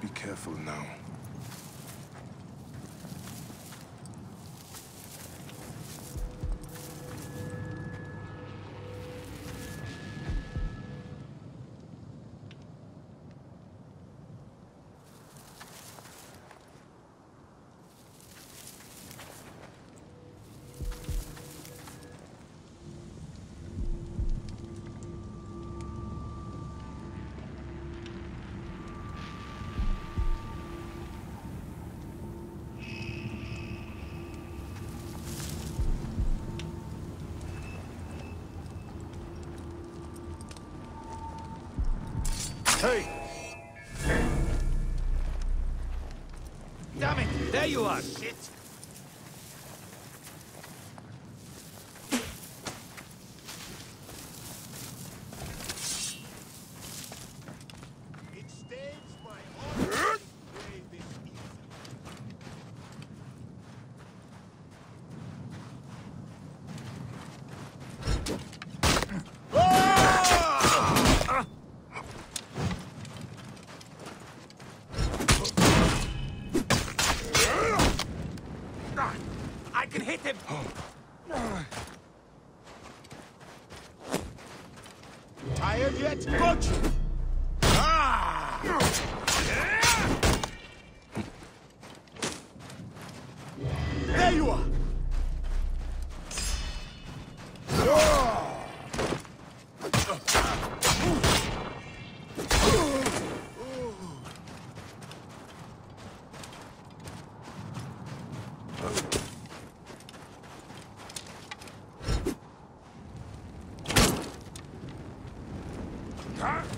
Be careful now. There you are, Huh?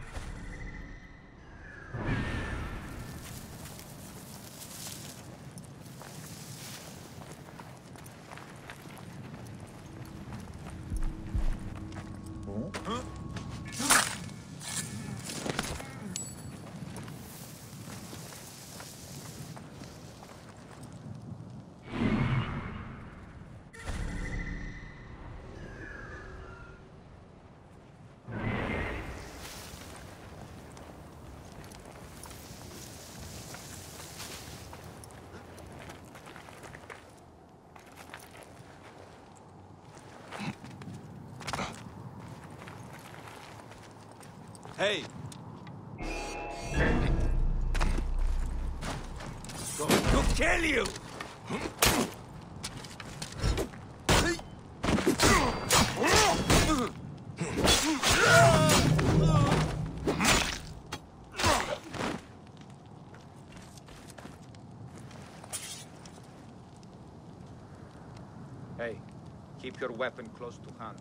Hey! Going to kill you! Hey, keep your weapon close to hand.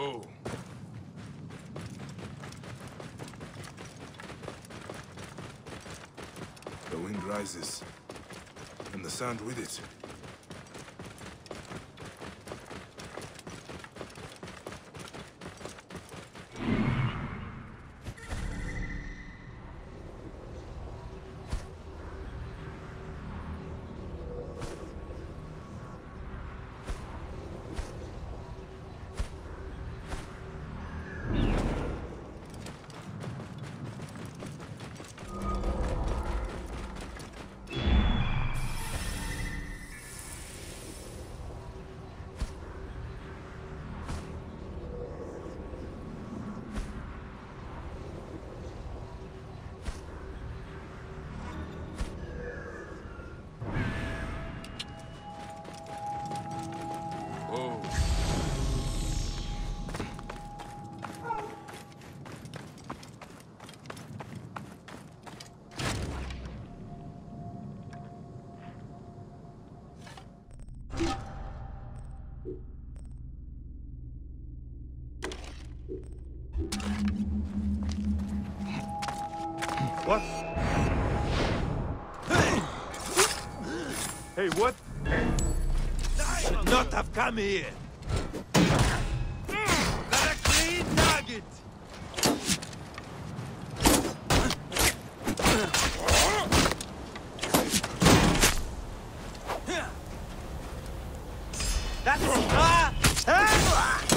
Whoa. The wind rises, and the sand with it. Hey, what? Should not have come here. Clean target. That's ah! ah!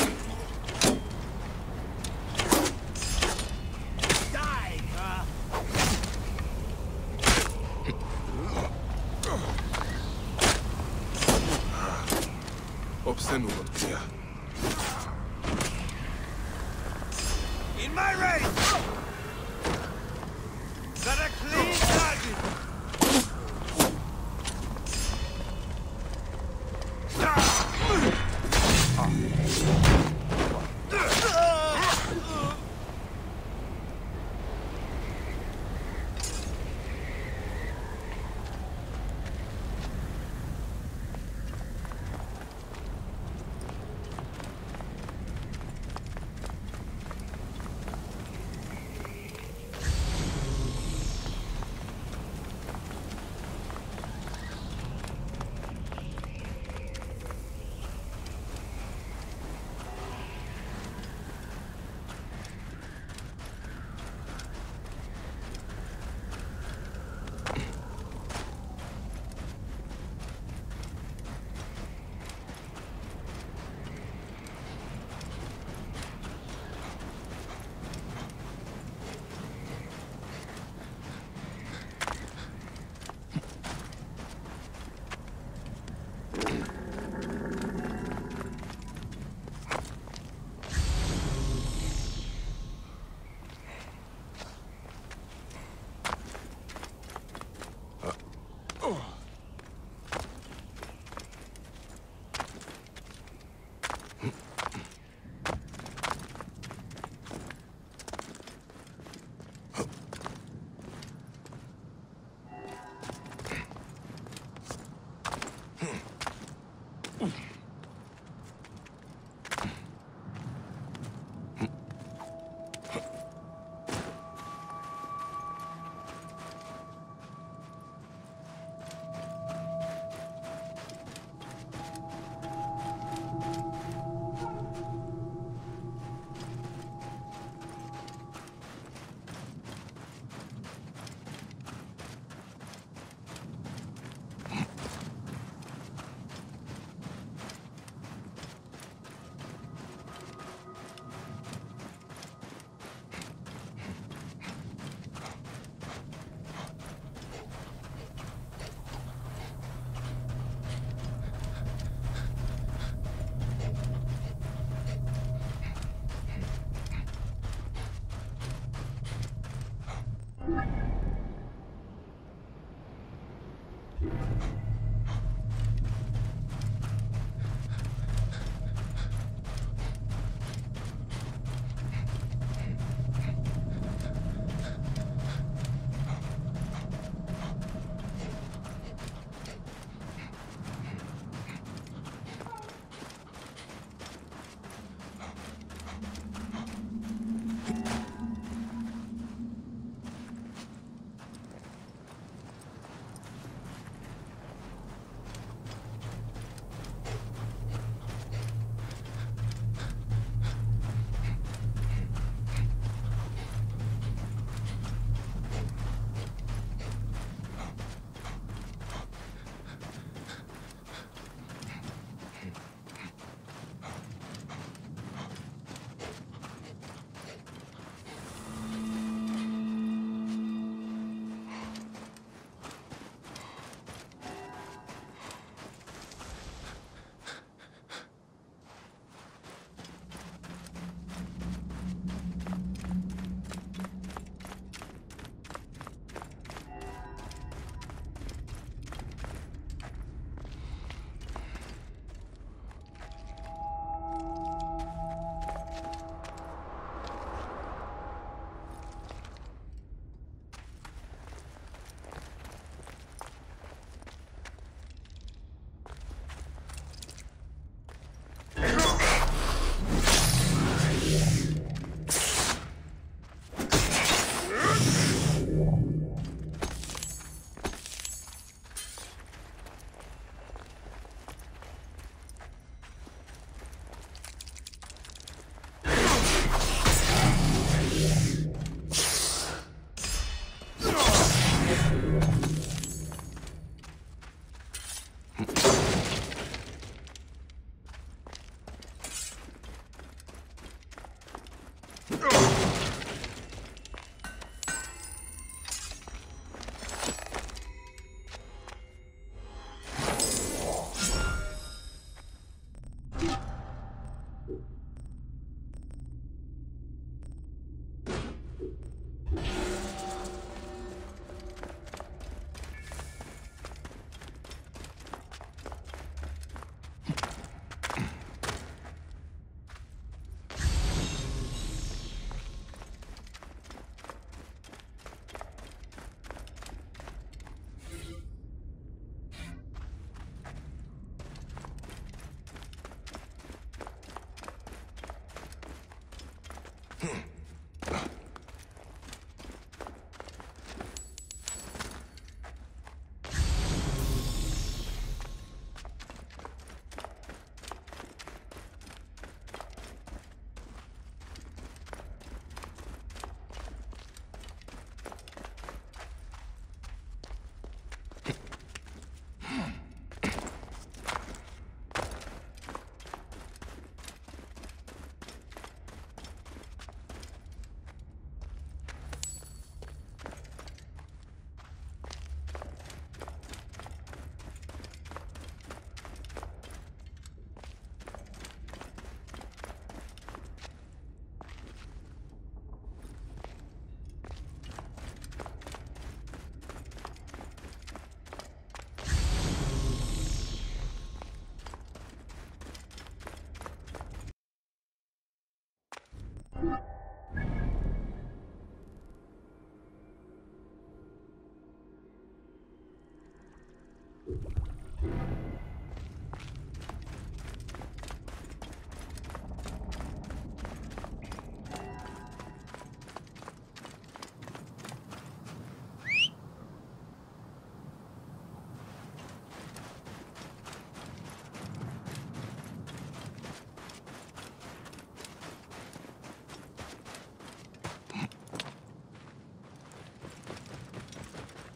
Whoa.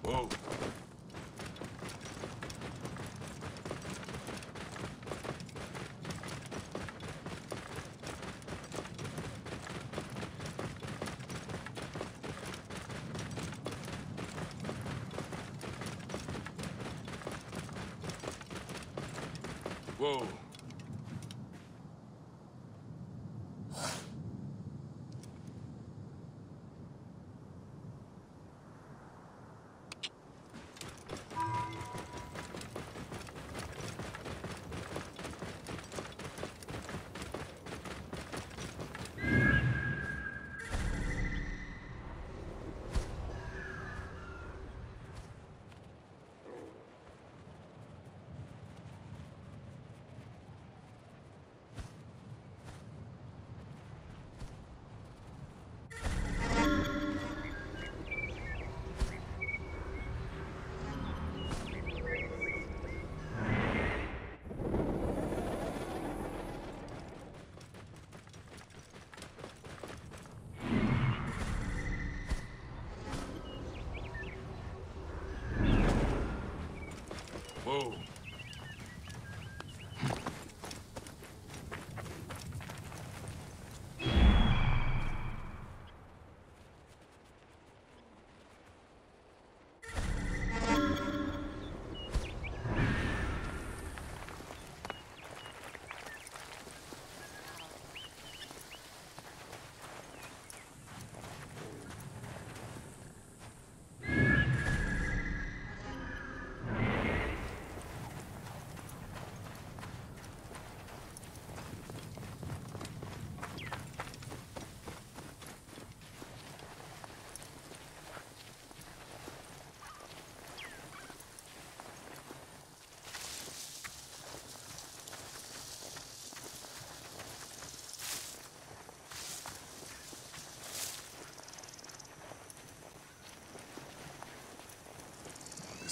Whoa. Whoa.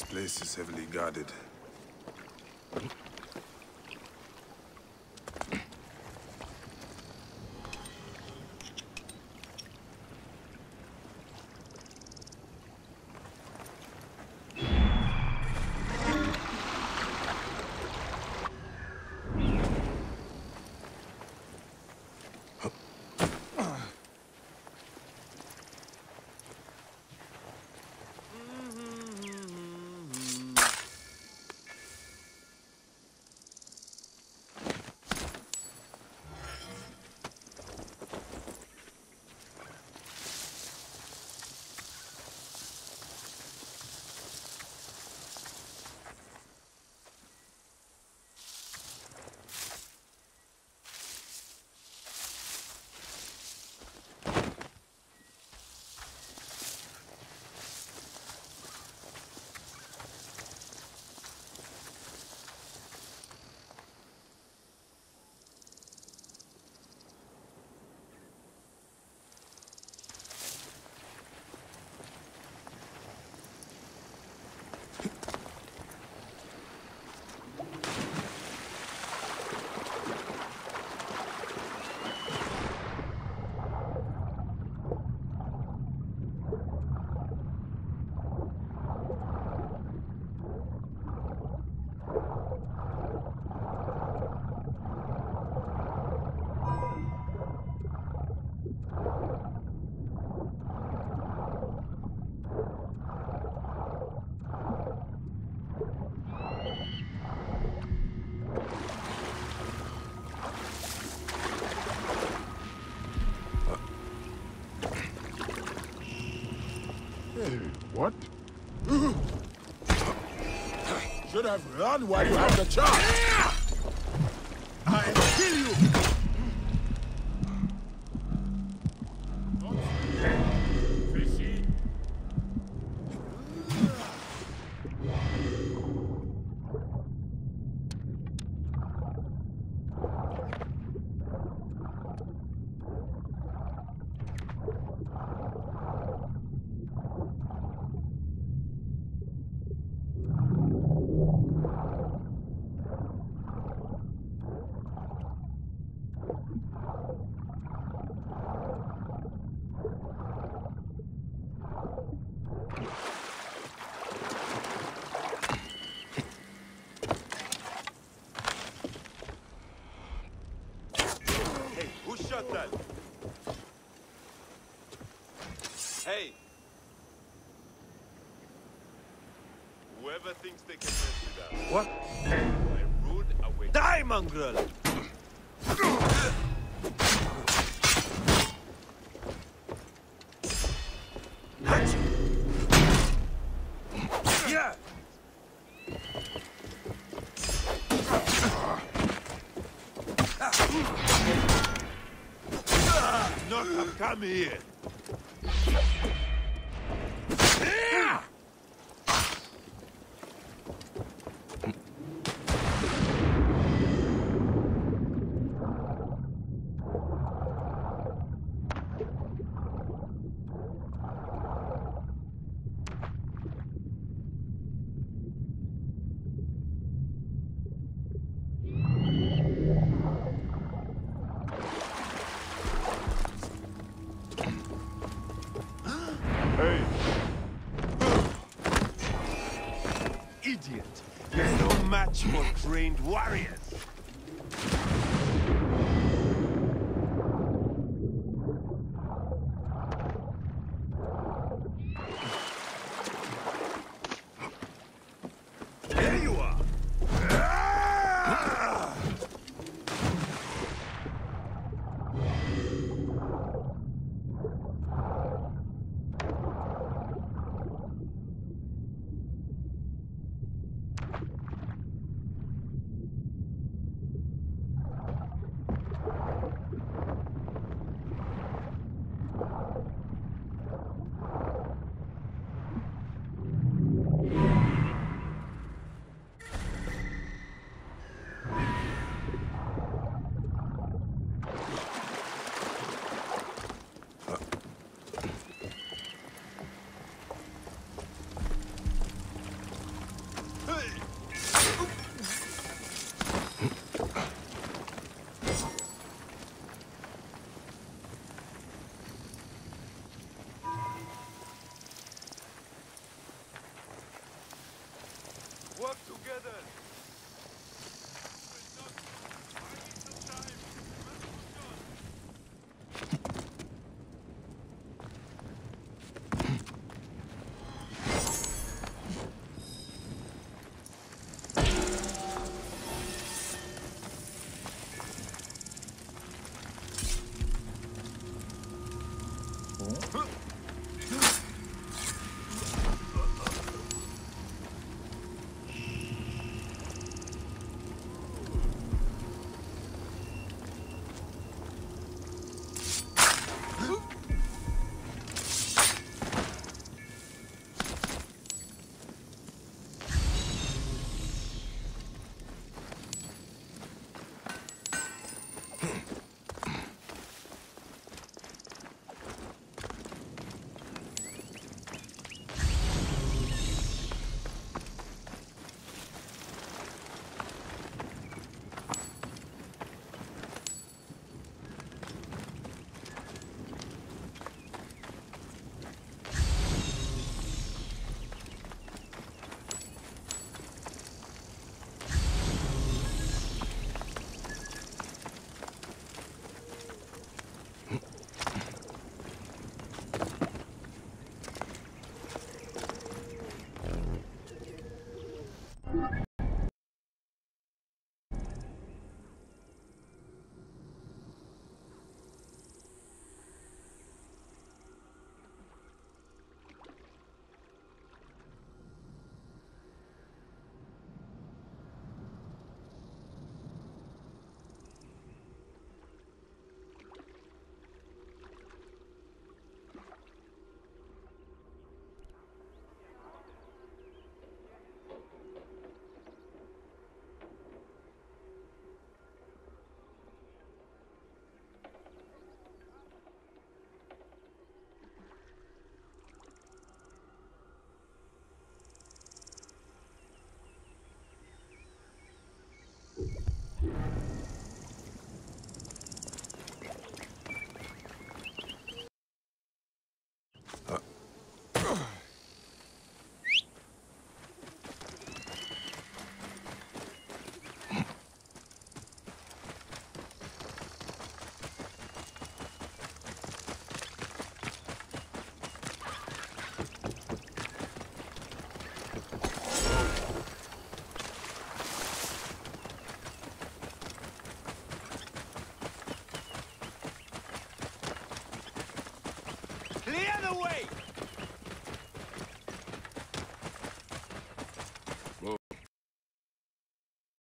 Place is heavily guarded. Should have run while you had the chance. I'll kill you. Fishy. Hey, who shot that? Hey! Whoever thinks they can mess with us. What? I rude away. Die, mongrel! Yeah! Not come here. Trained warriors. 无